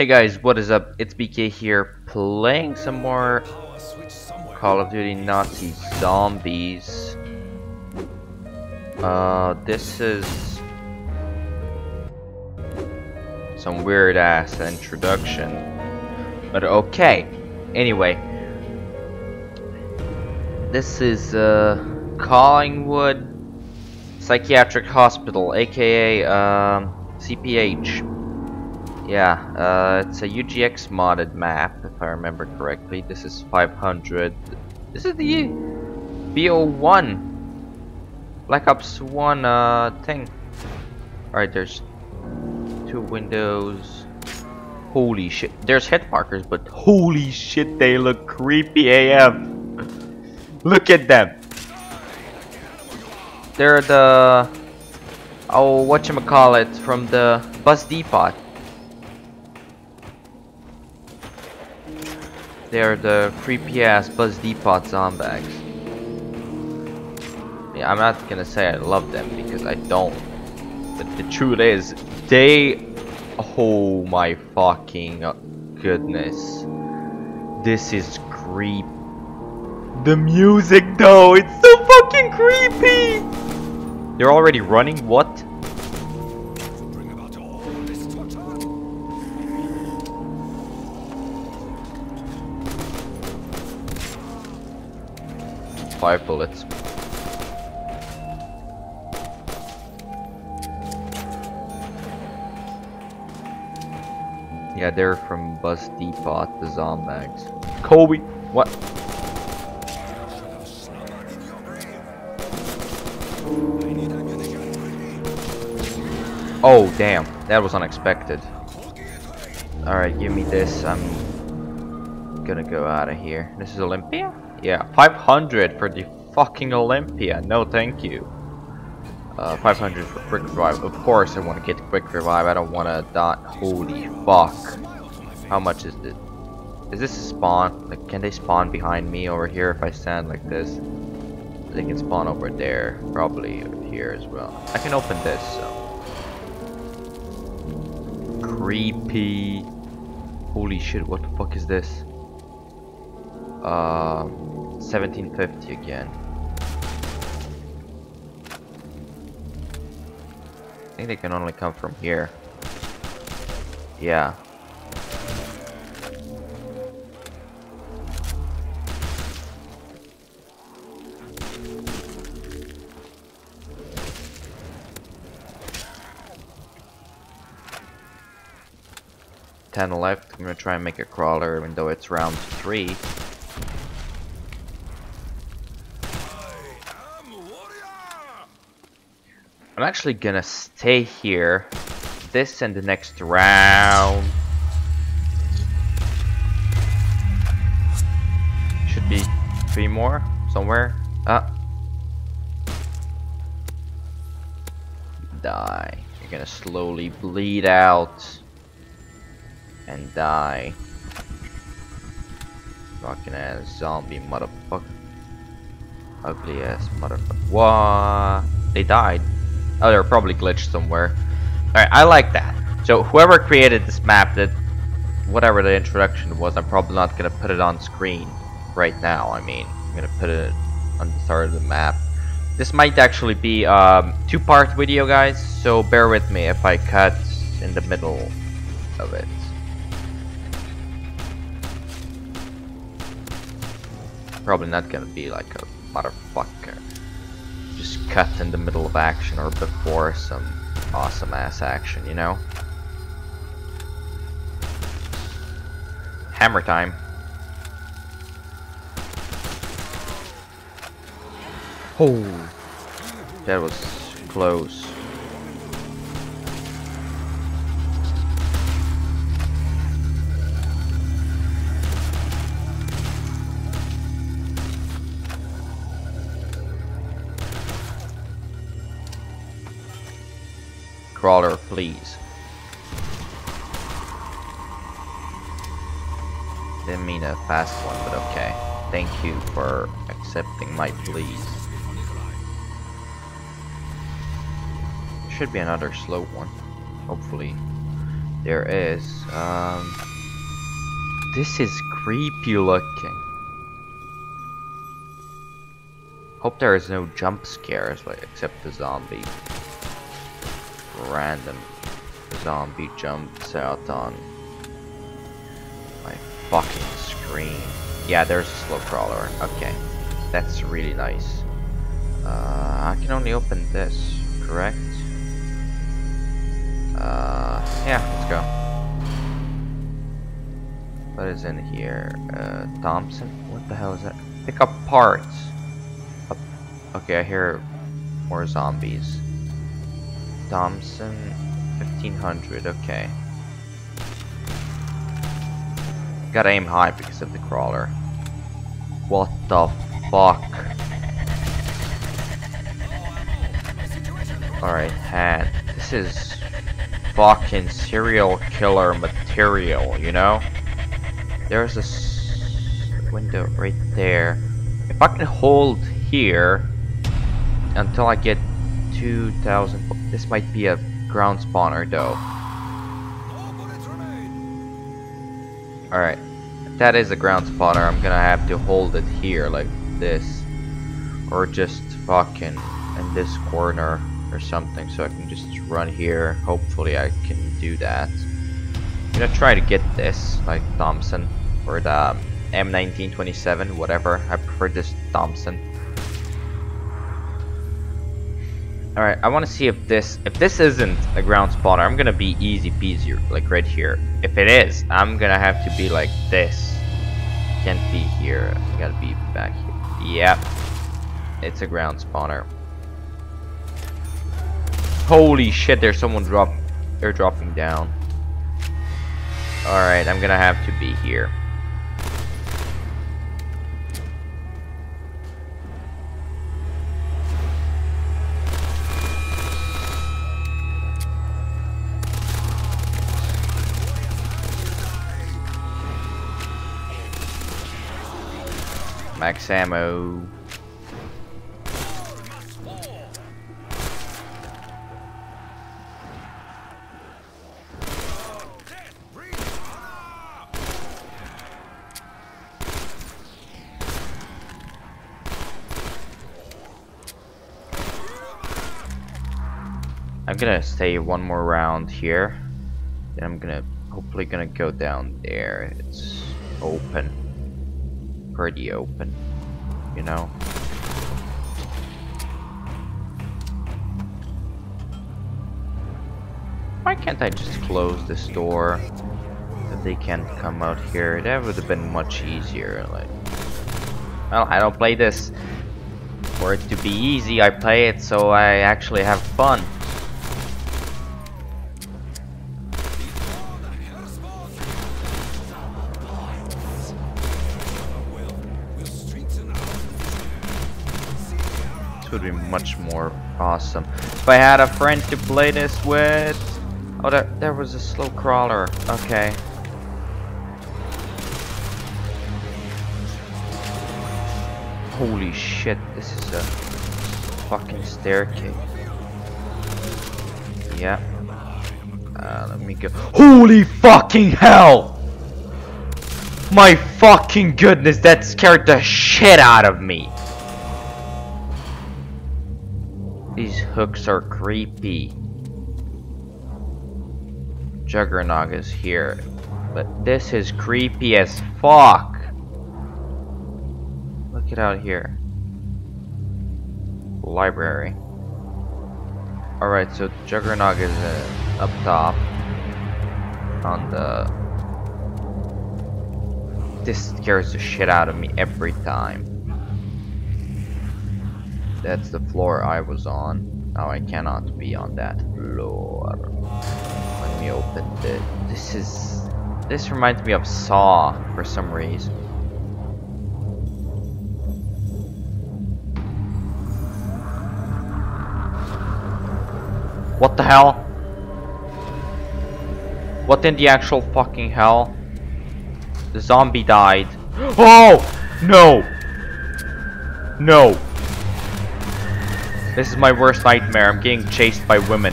Hey guys, what is up? It's BK here, playing some more Call of Duty Nazi Zombies. Uh, this is some weird ass introduction, but okay. Anyway, this is uh, Collingwood Psychiatric Hospital, aka um, CPH. Yeah, uh, it's a UGX modded map, if I remember correctly. This is 500. This is the BO1 Black Ops 1 uh, thing. Alright, there's two windows. Holy shit. There's hit markers, but holy shit, they look creepy AF. Look at them. They're the... Oh, whatchamacallit, from the Bus Depot. They're the creepy ass Bus Depot zombags. Yeah, I'm not gonna say I love them because I don't. But the truth is, they. Oh my fucking goodness. This is creep. The music though, it's so fucking creepy! They're already running? What? Five bullets. Yeah, they're from Bus Depot, the Zombags. Kobe! What? Oh, damn. That was unexpected. Alright, give me this. I'm gonna go out of here. This is Olympia? Yeah, 500 for the fucking Olympia. No, thank you. Uh, 500 for quick revive. Of course, I want to get quick revive. I don't want to die. Holy fuck! How much is it? Is this a spawn? Like, can they spawn behind me over here if I stand like this? They can spawn over there, probably here as well. I can open this. So. Creepy. Holy shit! What the fuck is this? Um, 1750 again. I think they can only come from here. Yeah. Ten left. I'm gonna try and make a crawler, even though it's round three. I'm actually gonna stay here. This and the next round. Should be three more somewhere. Ah. Die. You're gonna slowly bleed out. And die. Fucking ass zombie motherfucker. Ugly ass motherfucker. What? They died. Oh, they're probably glitched somewhere. Alright, I like that. So whoever created this map, that whatever the introduction was, I'm probably not gonna put it on screen right now. I mean, I'm gonna put it on the start of the map. This might actually be a um, two-part video, guys. So bear with me if I cut in the middle of it. Probably not gonna be like a motherfucker just cut in the middle of action or before some awesome ass action, you know? Hammer time. Oh, that was close. Crawler, please. Didn't mean a fast one, but okay. Thank you for accepting my pleas. Should be another slow one. Hopefully. there is. Um, this is creepy looking. Hope there is no jump scares, like except the zombie. Random zombie jumps out on my fucking screen. Yeah, there's a slow crawler. Okay, that's really nice. Uh, I can only open this, correct? Uh, yeah, let's go. What is in here? Uh, Thompson? What the hell is that? Pick up parts. Okay, I hear more zombies. Thompson, 1500, okay. Gotta aim high because of the crawler. What the fuck? Alright, hand. This is fucking serial killer material, you know? There's a window right there. If I can hold here until I get 2000, this might be a ground spawner though. Alright, that is a ground spawner, I'm gonna have to hold it here like this. Or just fucking in this corner or something so I can just run here. Hopefully I can do that. I'm gonna try to get this, like Thompson, or the M1927, whatever. I prefer this Thompson. Alright, I want to see if this, if this isn't a ground spawner, I'm gonna be easy peasy, like right here. If it is, I'm gonna have to be like this. Can't be here, I gotta be back here. Yep, it's a ground spawner. Holy shit, there's someone drop they're dropping down. Alright, I'm gonna have to be here. Max ammo. I'm gonna stay one more round here. Then I'm gonna hopefully gonna go down there. It's open. Pretty open. You know? Why can't I just close this door? That they can't come out here. That would have been much easier. Like, well, I don't play this for it to be easy. I play it so I actually have fun. Much more awesome. If I had a friend to play this with... Oh, there, there was a slow crawler. Okay. Holy shit, this is a fucking staircase. Yeah. Uh, let me go. Holy fucking hell! My fucking goodness, that scared the shit out of me. These hooks are creepy. Juggernog is here. But this is creepy as fuck. Look it out here. Library. Alright, so Juggernog is uh, up top. On the... This scares the shit out of me every time. That's the floor I was on. Now I cannot be on that floor. Let me open it. This is... This reminds me of Saw for some reason. What the hell? What in the actual fucking hell? The zombie died. Oh! No! No! This is my worst nightmare. I'm getting chased by women.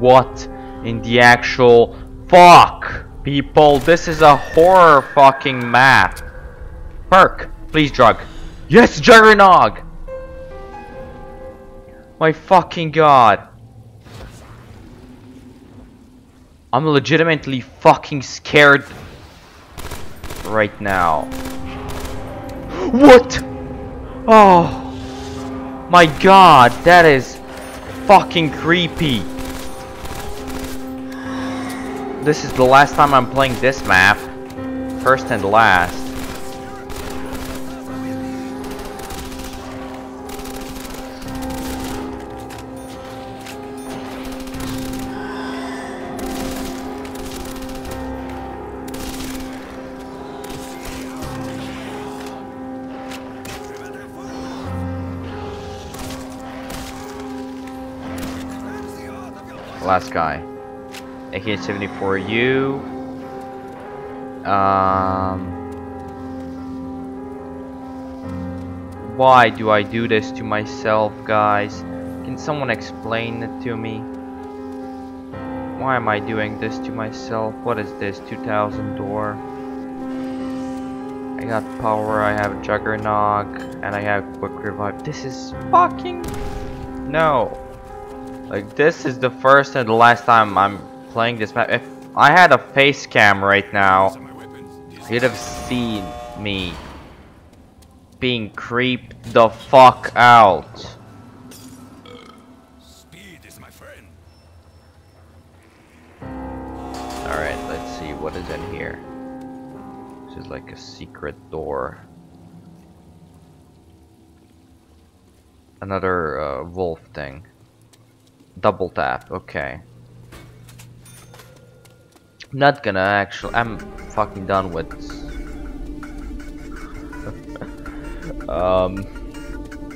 What in the actual fuck? People, this is a horror fucking map. Perk, please drug. Yes, Juggernog! My fucking god. I'm legitimately fucking scared right now. What? Oh. My god, that is fucking creepy. This is the last time I'm playing this map. First and last. Last guy. AK-74U. Um... Why do I do this to myself, guys? Can someone explain it to me? Why am I doing this to myself? What is this? 2000 door? I got power, I have Juggernog, and I have Quick Revive. This is fucking... No. Like, this is the first and the last time I'm playing this map. If I had a face cam right now, you'd have seen me being creeped the fuck out. Speed is my friend. Alright, let's see what is in here. This is like a secret door. Another uh, wolf thing. Double tap, okay. Not gonna actually, I'm fucking done with um,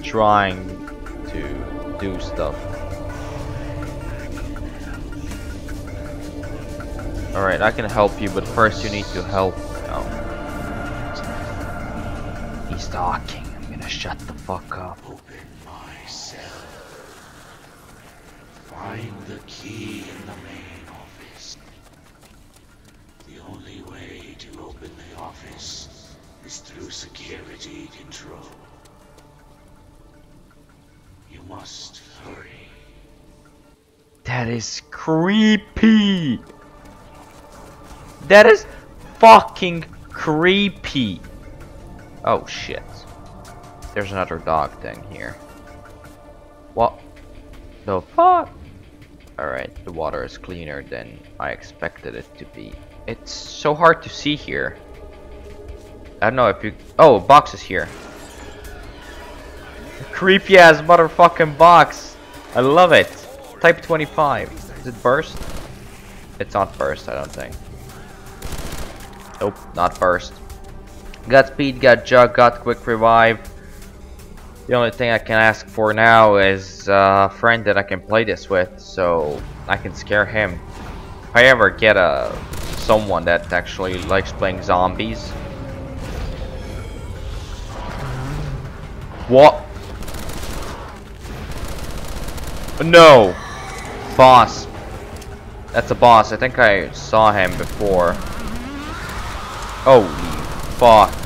trying to do stuff. Alright, I can help you, but first you need to help. Oh. He's talking. I'm gonna shut the fuck up. Open my cell. Find the key in the main office. The only way to open the office is through security control. You must hurry. That is creepy. That is fucking creepy. Oh shit. There's another dog thing here. What the fuck? Alright, the water is cleaner than I expected it to be. It's so hard to see here. I don't know if you... Oh, box is here. Creepy ass motherfucking box. I love it. Type 25. Is it burst? It's not burst, I don't think. Nope, not burst. Got speed, got jug, got quick revive. The only thing I can ask for now is a friend that I can play this with, so I can scare him. If I ever get a someone that actually likes playing zombies. What? No! Boss. That's a boss. I think I saw him before. Holy fuck.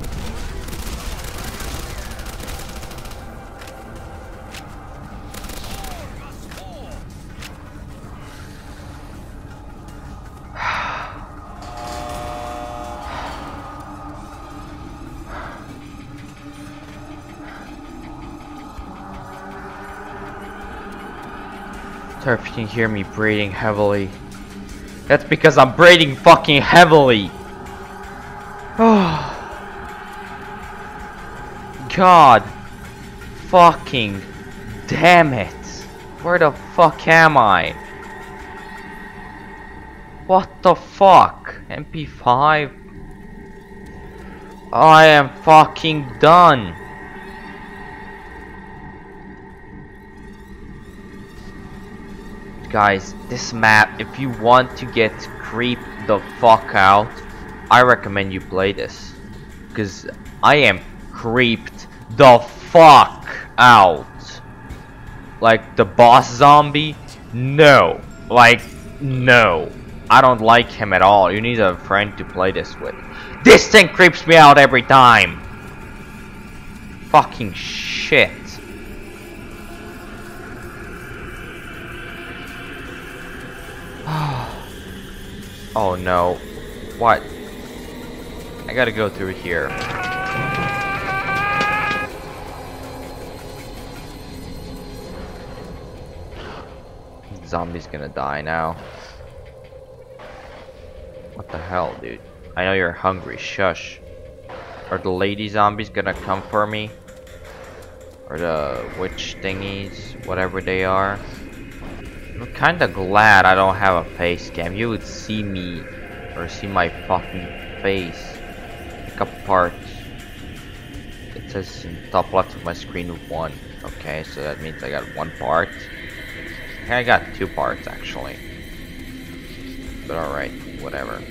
if you can hear me breathing heavily. That's because I'm breathing fucking heavily. God. Fucking damn it. Where the fuck am I? What the fuck? MP5? I am fucking done. Guys, this map, if you want to get creeped the fuck out, I recommend you play this. Because I am creeped the fuck out. Like, the boss zombie? No. Like, no. I don't like him at all. You need a friend to play this with. This thing creeps me out every time. Fucking shit. oh no. What? I gotta go through here. Zombie's gonna die now. What the hell, dude? I know you're hungry, shush. Are the lady zombies gonna come for me? Or the witch thingies, whatever they are? I'm kinda glad I don't have a face cam. You would see me, or see my fucking face. Pick up parts. It says in top left of my screen one. Okay, so that means I got one part. I got two parts actually. But alright, whatever.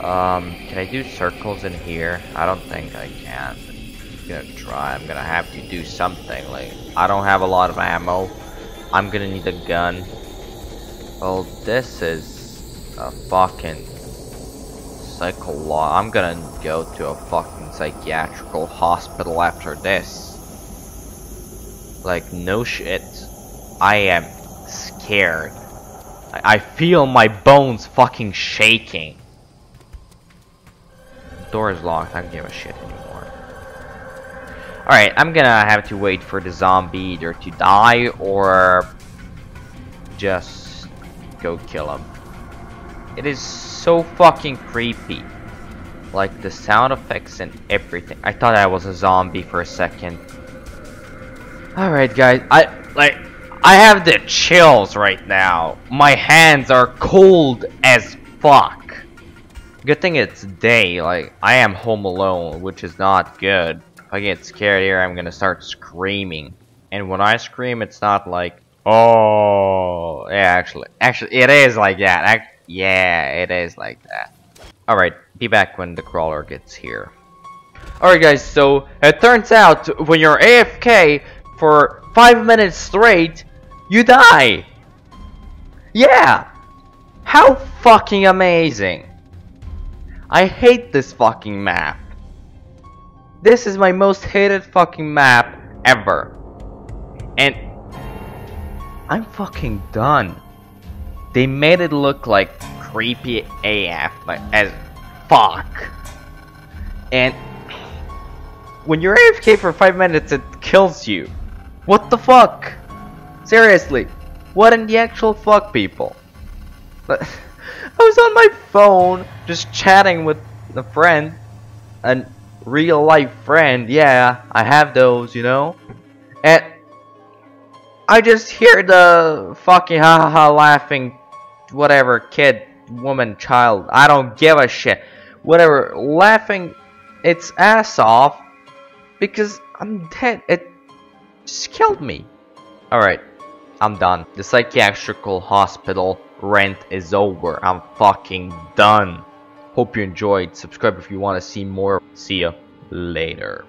Um, can I do circles in here? I don't think I can. I'm gonna try. I'm gonna have to do something. Like, I don't have a lot of ammo. I'm gonna need a gun. Well, this is a fucking psycho law. I'm gonna go to a fucking psychiatrical hospital after this. Like, no shit. I am scared. I, I feel my bones fucking shaking. door is locked. I don't give a shit anymore. Alright, I'm gonna have to wait for the zombie either to die or just go kill him. It is so fucking creepy. Like the sound effects and everything. I thought I was a zombie for a second. Alright guys, I like I have the chills right now. My hands are cold as fuck. Good thing it's day, like I am home alone, which is not good. If I get scared here, I'm gonna start screaming. And when I scream, it's not like, oh, yeah, actually, actually, it is like that. Yeah, it is like that. Alright, be back when the crawler gets here. Alright guys, so it turns out when you're AFK, for five minutes straight, you die. Yeah. How fucking amazing. I hate this fucking map. This is my most hated fucking map ever. And I'm fucking done. They made it look like creepy AF, like as fuck. And when you're AFK for 5 minutes, it kills you. What the fuck? Seriously, what in the actual fuck, people? I was on my phone, just chatting with a friend, a real life friend, yeah, I have those, you know? And I just hear the fucking ha ha ha laughing, whatever, kid, woman, child, I don't give a shit, whatever, laughing its ass off, because I'm dead, it just killed me. Alright, I'm done. The psychiatrical hospital rent is over. I'm fucking done. Hope you enjoyed. Subscribe if you want to see more. See ya later.